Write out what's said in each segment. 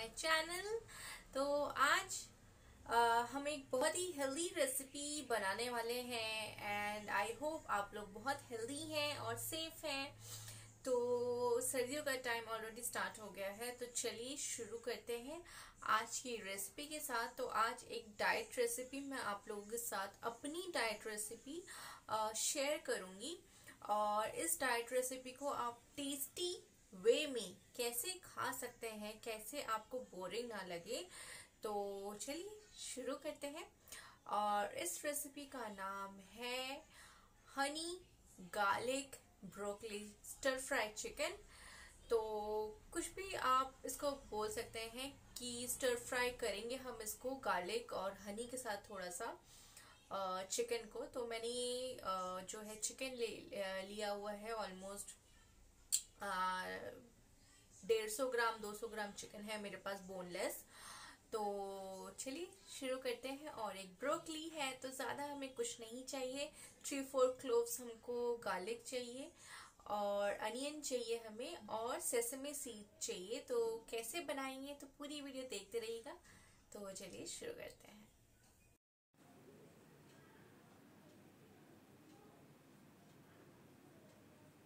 My channel तो आज आ, हम एक बहुत ही हेल्दी रेसिपी बनाने वाले हैं एंड आई होप आप लोग बहुत हेल्दी हैं और सेफ़ हैं। तो सर्दियों का टाइम ऑलरेडी स्टार्ट हो गया है तो चलिए शुरू करते हैं आज की रेसिपी के साथ। तो आज एक डाइट रेसिपी मैं आप लोगों के साथ अपनी डाइट रेसिपी शेयर करूँगी और इस डाइट रेसिपी को आप टेस्टी वे में कैसे खा सकते हैं, कैसे आपको बोरिंग ना लगे। तो चलिए शुरू करते हैं। और इस रेसिपी का नाम है honey garlic broccoli stir fry chicken तो कुछ भी आप इसको बोल सकते हैं कि स्टर फ्राई करेंगे हम इसको गार्लिक और हनी के साथ थोड़ा सा चिकन को। तो मैंने जो है चिकन ले लिया हुआ है ऑलमोस्ट डेढ़ सौ ग्राम, दो सौ ग्राम चिकन है मेरे पास बोनलेस तो चलिए, शुरू करते हैं। और एक ब्रोकली है तो ज़्यादा हमें कुछ नहीं चाहिए। थ्री फोर क्लोव्स हमको गार्लिक चाहिए और अनियन चाहिए हमें और सेसमे सीड चाहिए। तो कैसे बनाएँगे तो पूरी वीडियो देखते रहिएगा। तो चलिए, शुरू करते हैं।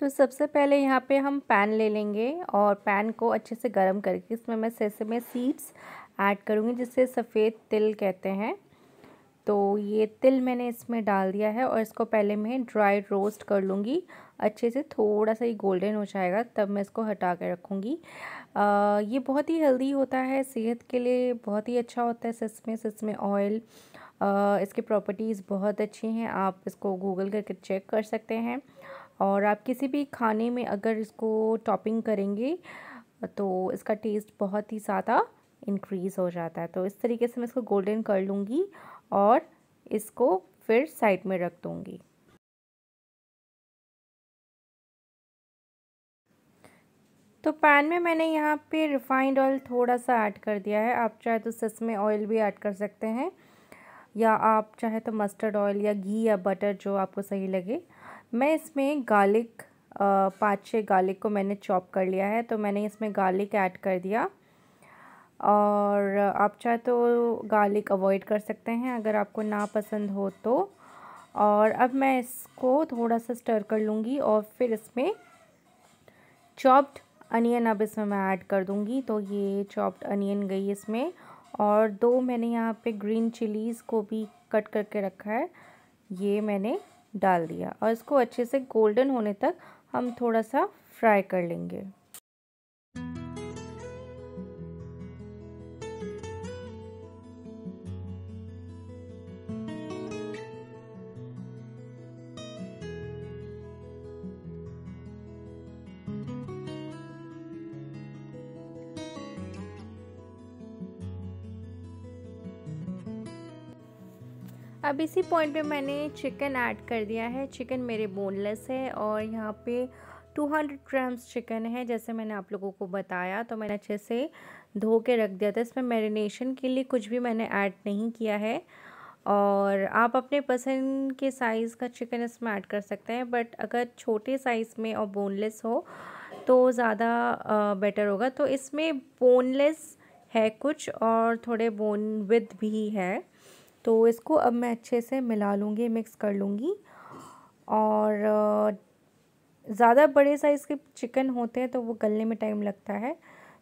तो सबसे पहले यहाँ पे हम पैन ले लेंगे और पैन को अच्छे से गर्म करके इसमें मैं सेसमे सीड्स ऐड करूँगी, जिसे सफ़ेद तिल कहते हैं। तो ये तिल मैंने इसमें डाल दिया है और इसको पहले मैं ड्राई रोस्ट कर लूँगी। अच्छे से थोड़ा सा ही गोल्डन हो जाएगा, तब मैं इसको हटा कर रखूँगी। ये बहुत ही हेल्दी होता है, सेहत के लिए बहुत ही अच्छा होता है ससमे ससमे ऑयल। इसकी प्रॉपर्टीज़ बहुत अच्छी हैं, आप इसको गूगल करके चेक कर सकते हैं। और आप किसी भी खाने में अगर इसको टॉपिंग करेंगे तो इसका टेस्ट बहुत ही ज़्यादा इंक्रीज़ हो जाता है। तो इस तरीके से मैं इसको गोल्डन कर लूँगी और इसको फिर साइड में रख दूँगी। तो पैन में मैंने यहाँ पे रिफ़ाइंड ऑयल थोड़ा सा ऐड कर दिया है। आप चाहे तो ससमे ऑयल भी ऐड कर सकते हैं, या आप चाहे तो मस्टर्ड ऑयल या घी या बटर जो आपको सही लगे। मैं इसमें गार्लिक पाँच छः गार्लिक को मैंने चॉप कर लिया है तो मैंने इसमें गार्लिक ऐड कर दिया। और आप चाहे तो गार्लिक अवॉइड कर सकते हैं, अगर आपको ना पसंद हो तो। और अब मैं इसको थोड़ा सा स्टर कर लूँगी और फिर इसमें चॉप्ड अनियन अब इसमें मैं ऐड कर दूँगी। तो ये चॉप्ड अनियन गई इसमें। और दो मैंने यहाँ पे ग्रीन चिलीज़ को भी कट करके रखा है। ये मैंने डाल दिया और इसको अच्छे से गोल्डन होने तक हम थोड़ा सा फ्राई कर लेंगे। अब इसी पॉइंट पे मैंने चिकन ऐड कर दिया है। चिकन मेरे बोनलेस है और यहाँ पे 200 ग्राम्स चिकन है, जैसे मैंने आप लोगों को बताया। तो मैंने अच्छे से धो के रख दिया था। इसमें मैरिनेशन के लिए कुछ भी मैंने ऐड नहीं किया है। और आप अपने पसंद के साइज़ का चिकन इसमें ऐड कर सकते हैं। बट अगर छोटे साइज़ में और बोनलेस हो तो ज़्यादा बेटर होगा। तो इसमें बोनलेस है कुछ और थोड़े बोन विद भी है। तो इसको अब मैं अच्छे से मिला लूँगी मिक्स कर लूँगी। और ज़्यादा बड़े साइज़ के चिकन होते हैं तो वो गलने में टाइम लगता है।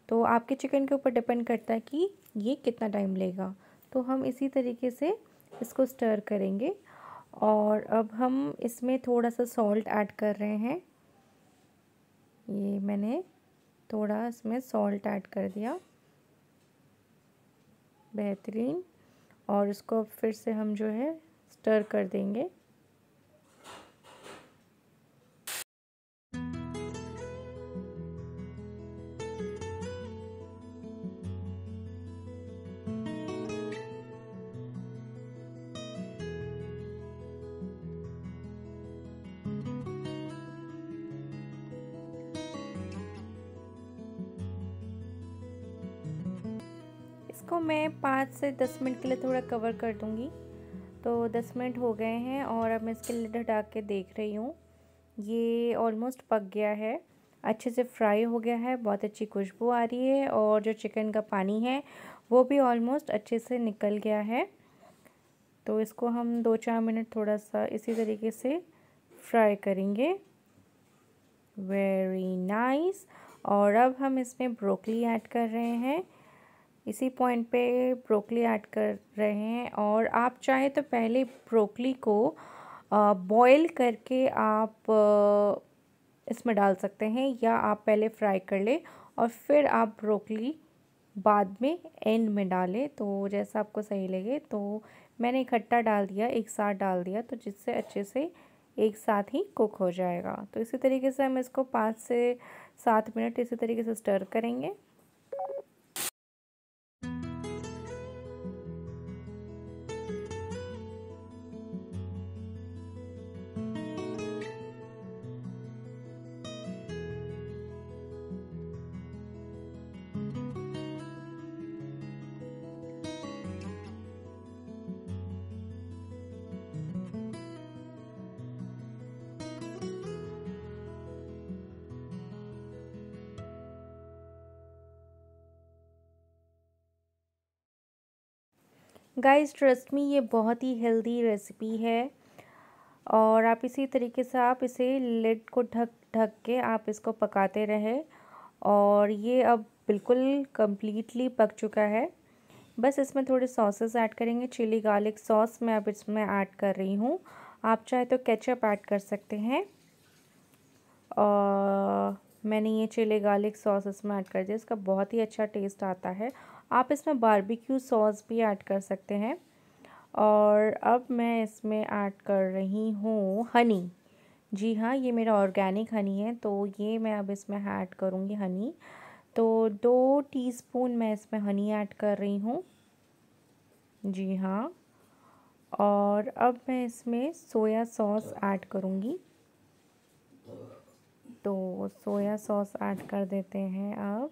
तो आपके चिकन के ऊपर डिपेंड करता है कि ये कितना टाइम लेगा। तो हम इसी तरीके से इसको स्टर करेंगे। और अब हम इसमें थोड़ा सा सॉल्ट ऐड कर रहे हैं। ये मैंने थोड़ा इसमें सॉल्ट ऐड कर दिया। बेहतरीन। और इसको फिर से हम जो है स्टर कर देंगे। इसको मैं पाँच से दस मिनट के लिए थोड़ा कवर कर दूँगी। तो दस मिनट हो गए हैं और अब मैं इसके लिड हटा के देख रही हूँ। ये ऑलमोस्ट पक गया है। अच्छे से फ्राई हो गया है, बहुत अच्छी खुशबू आ रही है और जो चिकन का पानी है, वो भी ऑलमोस्ट अच्छे से निकल गया है। तो इसको हम दो चार मिनट थोड़ा सा इसी तरीके से फ्राई करेंगे। Very nice nice. और अब हम इसमें ब्रोकली ऐड कर रहे हैं। इसी पॉइंट पे ब्रोकली ऐड कर रहे हैं और आप चाहे तो पहले ब्रोकली को बॉईल करके आप इसमें डाल सकते हैं या आप पहले फ्राई कर ले और फिर आप ब्रोकली बाद में एंड में डालें। तो जैसा आपको सही लगे तो मैंने इकट्ठा डाल दिया, एक साथ डाल दिया तो जिससे अच्छे से एक साथ ही कुक हो जाएगा। तो इसी तरीके से हम इसको पाँच से सात मिनट इसी तरीके से स्टर करेंगे। गाइस ट्रस्ट मी ये बहुत ही हेल्दी रेसिपी है। और आप इसी तरीके से आप इसे लिड को ढक ढक के आप इसको पकाते रहे। और ये अब बिल्कुल कम्प्लीटली पक चुका है। बस इसमें थोड़े सॉसेस ऐड करेंगे। चिली गार्लिक सॉस मैं अब इसमें ऐड कर रही हूँ। आप चाहे तो केचप ऐड कर सकते हैं। और मैंने ये चिली गार्लिक सॉस इसमें ऐड कर दिया, इसका बहुत ही अच्छा टेस्ट आता है। आप इसमें बारबेक्यू सॉस भी ऐड कर सकते हैं। और अब मैं इसमें ऐड कर रही हूँ हनी। जी हाँ ये मेरा ऑर्गेनिक हनी है तो ये मैं अब इसमें ऐड करूँगी हनी। तो दो टीस्पून मैं इसमें हनी ऐड कर रही हूँ। जी हाँ। और अब मैं इसमें सोया सॉस ऐड करूँगी। तो सोया सॉस ऐड कर देते हैं अब।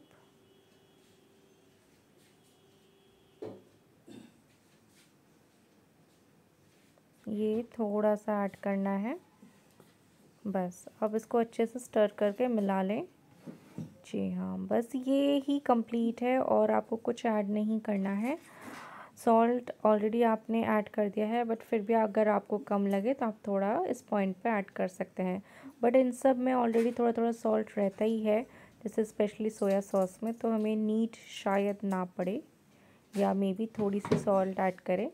ये थोड़ा सा ऐड करना है। बस, अब इसको अच्छे से स्टर करके मिला लें। जी हाँ बस ये ही कंप्लीट है और आपको कुछ ऐड नहीं करना है। सॉल्ट ऑलरेडी आपने ऐड कर दिया है बट फिर भी अगर आपको कम लगे तो आप थोड़ा इस पॉइंट पे ऐड कर सकते हैं। बट इन सब में ऑलरेडी थोड़ा थोड़ा सॉल्ट रहता ही है, जैसे स्पेशली सोया सॉस में तो हमें नीट शायद ना पड़े, या मे बी थोड़ी सी सॉल्ट ऐड करें।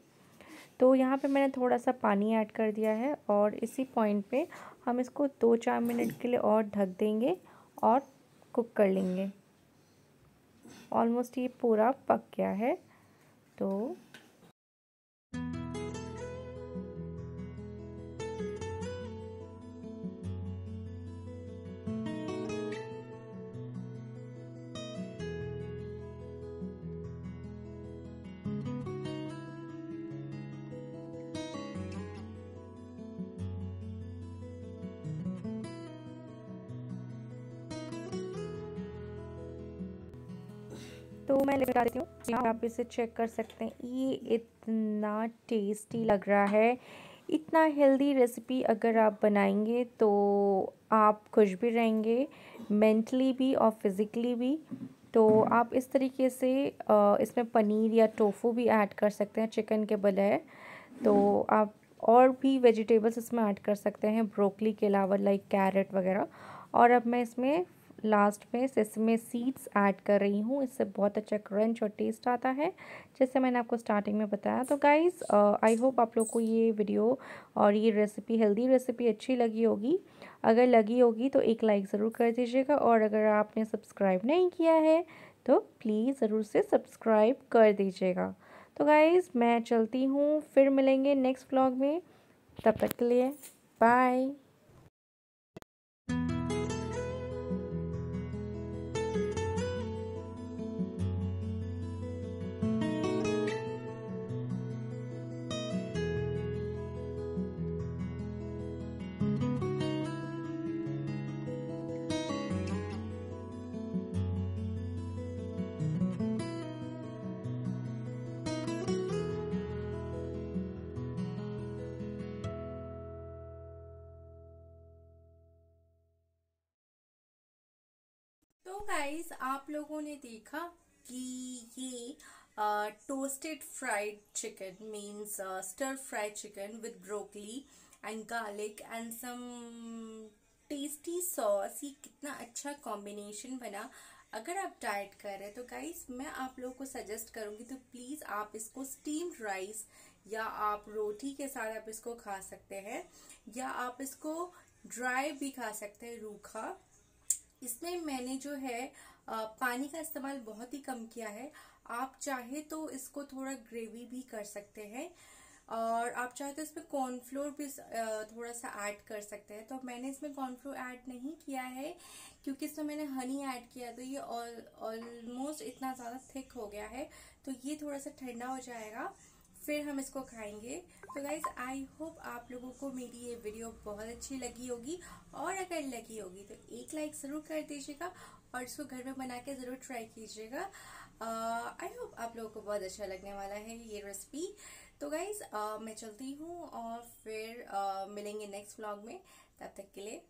तो यहाँ पे मैंने थोड़ा सा पानी ऐड कर दिया है, और इसी पॉइंट पे हम इसको दो चार मिनट के लिए और ढक देंगे और कुक कर लेंगे। ऑलमोस्ट ये पूरा पक गया है तो तो मैं लेकर देती हूँ। आप इसे चेक कर सकते हैं। ये इतना टेस्टी लग रहा है। इतना हेल्दी रेसिपी अगर आप बनाएँगे तो आप खुश भी रहेंगे मेंटली भी और फिज़िकली भी। तो आप इस तरीके से इसमें पनीर या टोफू भी ऐड कर सकते हैं चिकन के बजाय। तो आप और भी वेजिटेबल्स इसमें ऐड कर सकते हैं ब्रोकली के अलावा लाइक कैरेट वगैरह। और अब मैं इसमें लास्ट में इसमें सीड्स ऐड कर रही हूँ। इससे बहुत अच्छा क्रंच और टेस्ट आता है, जैसे मैंने आपको स्टार्टिंग में बताया। तो गाइज़ आई होप आप लोग को ये वीडियो और ये रेसिपी हेल्दी रेसिपी अच्छी लगी होगी। अगर लगी होगी तो एक लाइक ज़रूर कर दीजिएगा और अगर आपने सब्सक्राइब नहीं किया है तो प्लीज़ ज़रूर से सब्सक्राइब कर दीजिएगा। तो गाइज़ मैं चलती हूँ, फिर मिलेंगे नेक्स्ट व्लॉग में। तब तक के लिए बाय गाइस आप लोगों ने देखा कि ये toasted fried chicken means stir fried chicken with broccoli and garlic and some tasty sauce ये कितना अच्छा कॉम्बिनेशन बना। अगर आप डाइट कर रहे हैं तो गाइस मैं आप लोगों को सजेस्ट करूँगी तो प्लीज़ आप इसको स्टीम्ड राइस या आप रोटी के साथ आप इसको खा सकते हैं या आप इसको ड्राई भी खा सकते हैं, रूखा। इसमें मैंने जो है पानी का इस्तेमाल बहुत ही कम किया है। आप चाहे तो इसको थोड़ा ग्रेवी भी कर सकते हैं और आप चाहे तो इसमें कॉर्नफ्लोर भी थोड़ा सा ऐड कर सकते हैं। तो मैंने इसमें कॉर्नफ्लोर ऐड नहीं किया है क्योंकि इसमें मैंने हनी ऐड किया तो ये ऑलमोस्ट इतना ज़्यादा थिक हो गया है तो ये थोड़ा सा ठंडा हो जाएगा। फिर हम इसको खाएँगे। तो गाइज़ आई होप आप लोगों को मेरी ये वीडियो बहुत अच्छी लगी होगी। और अगर लगी होगी तो एक लाइक ज़रूर कर दीजिएगा और इसको घर में बना के ज़रूर ट्राई कीजिएगा। आई होप आप लोगों को बहुत अच्छा लगने वाला है ये रेसिपी तो गाइज़ मैं चलती हूँ और फिर uh, मिलेंगे नेक्स्ट व्लॉग में। तब तक के लिए